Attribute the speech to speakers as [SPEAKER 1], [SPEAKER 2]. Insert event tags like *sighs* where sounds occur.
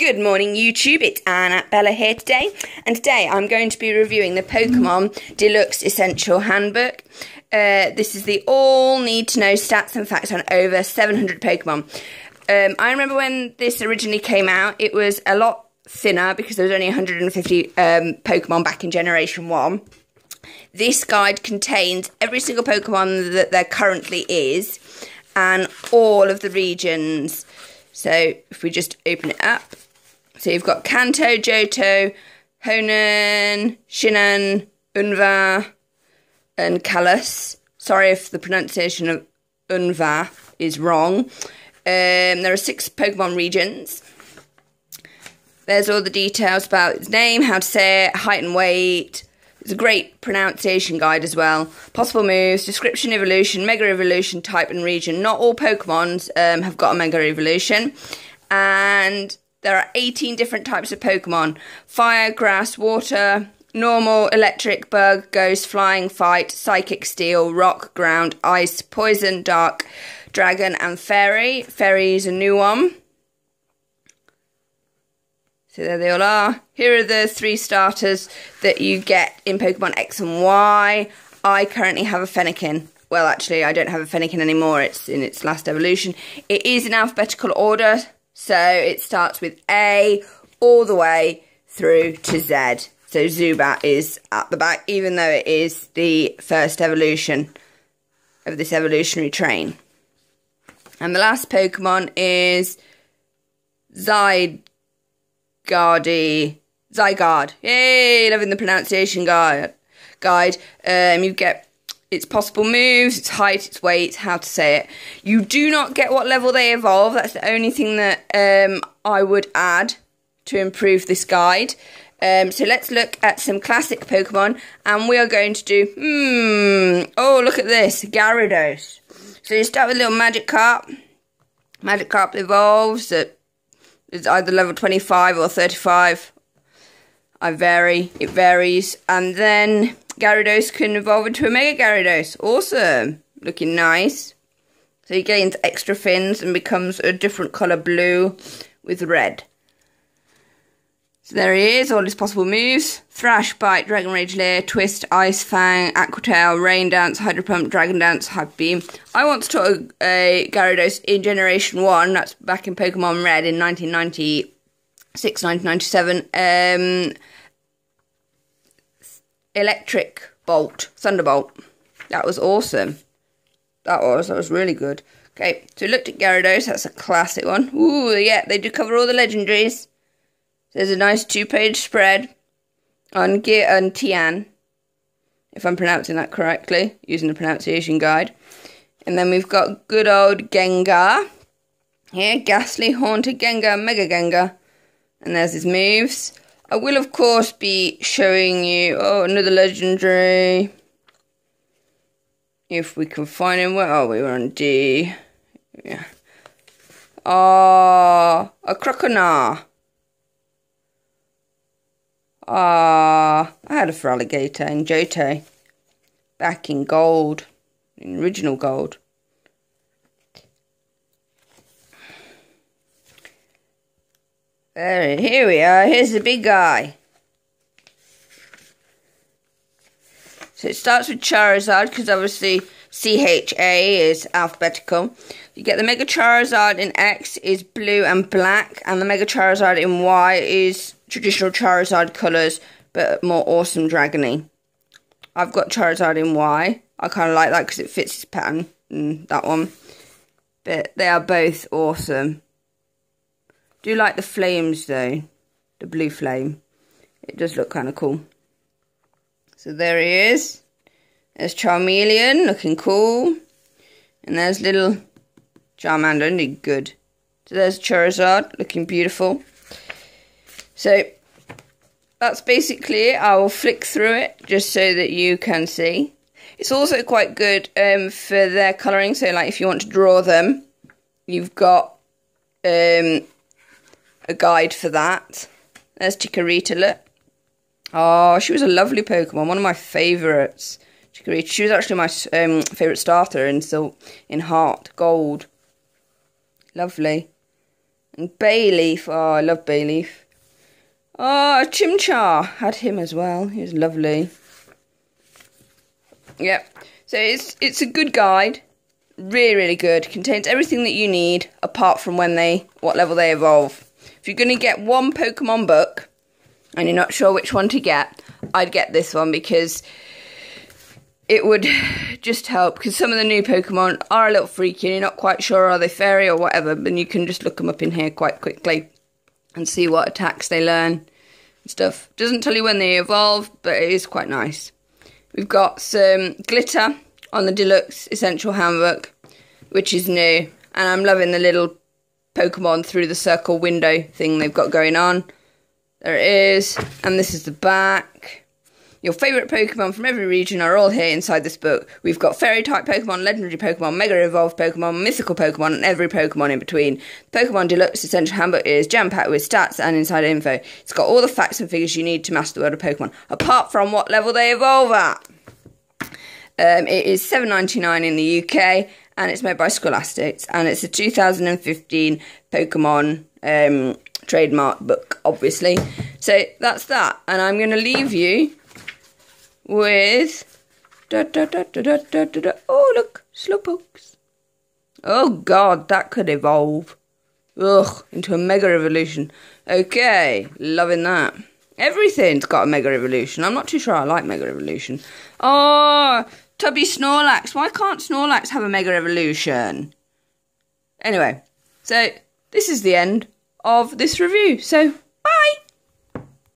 [SPEAKER 1] Good morning, YouTube. It's Anna Bella here today, and today I'm going to be reviewing the Pokemon Deluxe Essential Handbook. Uh, this is the all need to know stats and facts on over 700 Pokemon. Um, I remember when this originally came out, it was a lot thinner because there was only 150 um, Pokemon back in Generation 1. This guide contains every single Pokemon that there currently is and all of the regions. So if we just open it up, so you've got Kanto, Johto, Hoenn, Shinan, Unva, and Kalos. Sorry if the pronunciation of Unva is wrong. Um, there are six Pokemon regions. There's all the details about its name, how to say it, height and weight. It's a great pronunciation guide as well. Possible moves, description, evolution, mega evolution, type, and region. Not all Pokemons um, have got a mega evolution. And there are 18 different types of Pokemon fire, grass, water, normal, electric, bug, ghost, flying, fight, psychic, steel, rock, ground, ice, poison, dark, dragon, and fairy. Fairy is a new one. So there they all are. Here are the three starters that you get in Pokemon X and Y. I currently have a Fennekin. Well, actually, I don't have a Fennekin anymore. It's in its last evolution. It is in alphabetical order, so it starts with A all the way through to Z. So Zubat is at the back, even though it is the first evolution of this evolutionary train. And the last Pokemon is Zygarde. Zygarde. Yay, loving the pronunciation guide. Guide. Um, you get its possible moves, its height, its weight, how to say it. You do not get what level they evolve. That's the only thing that um, I would add to improve this guide. Um, so let's look at some classic Pokemon, and we are going to do, hmm, oh, look at this, Gyarados. So you start with a little Magikarp. Magic Carp evolves at it's either level 25 or 35. I vary, it varies. And then Gyarados can evolve into a Mega Gyarados. Awesome. Looking nice. So he gains extra fins and becomes a different colour blue with red. So there he is, all his possible moves. Thrash, Bite, Dragon Rage Leer, Twist, Ice Fang, Aqua Tail, Rain Dance, Hydro Pump, Dragon Dance, Hyper Beam. I once taught a, a Gyarados in Generation 1, that's back in Pokemon Red in 1996, 1997. Um, electric bolt, thunderbolt. That was awesome. That was, that was really good. Okay, so we looked at Gyarados, that's a classic one. Ooh, yeah, they do cover all the legendaries. There's a nice two-page spread on Giratina, if I'm pronouncing that correctly, using the pronunciation guide. And then we've got good old Gengar. Here, Gastly, Haunter Gengar, Mega Gengar. And there's his moves. I will, of course, be showing you, oh, another legendary. If we can find him, where are we? We're on D. Yeah. Ah, uh, a Croconaw. Ah, I had a Feraligatr in Johto. Back in gold. In original gold. There, here we are. Here's the big guy. So it starts with Charizard because obviously CHA is alphabetical. You get the Mega Charizard in X is blue and black, and the Mega Charizard in Y is traditional Charizard colours, but more awesome dragony. I've got Charizard in Y. I kind of like that because it fits his pattern, that one. But they are both awesome. Do like the flames though, the blue flame. It does look kind of cool. So there he is. There's Charmeleon, looking cool. And there's little Charmander, looking good. So there's Charizard, looking beautiful. So that's basically it. I will flick through it just so that you can see. It's also quite good um, for their colouring. So like if you want to draw them, you've got um, a guide for that. There's Chikorita, look. Oh, she was a lovely Pokemon, one of my favourites. Chikorita. She was actually my um, favourite starter in so in Heart Gold. Lovely. And Bayleef. Oh, I love Bayleef. Oh, Chimchar. Had him as well. He was lovely. Yep. So it's it's a good guide. Really, really good. Contains everything that you need apart from when they what level they evolve. If you're gonna get one Pokemon book and you're not sure which one to get, I'd get this one because it would *sighs* just help because some of the new Pokemon are a little freaky and you're not quite sure are they fairy or whatever, but you can just look them up in here quite quickly and see what attacks they learn and stuff. Doesn't tell you when they evolve, but it is quite nice. We've got some glitter on the deluxe essential handbook, which is new, and I'm loving the little Pokemon through the circle window thing they've got going on. There it is, and this is the back. Your favourite Pokemon from every region are all here inside this book. We've got fairy type Pokemon, legendary Pokemon, mega evolved Pokemon, mythical Pokemon, and every Pokemon in between. Pokemon Deluxe Essential Handbook is jam packed with stats and insider info. It's got all the facts and figures you need to master the world of Pokemon, apart from what level they evolve at. Um, it is seven ninety nine in the UK, and it's made by Scholastics, and it's a 2015 Pokemon um, trademark book, obviously. So that's that, and I'm going to leave you with. Da, da, da. Oh, look, Slowpokes. Oh, God, that could evolve. Ugh, into a Mega Evolution. Okay, loving that. Everything's got a Mega Evolution. I'm not too sure I like Mega Evolution. Oh, Tubby Snorlax. Why can't Snorlax have a Mega Evolution? Anyway, so this is the end of this review. So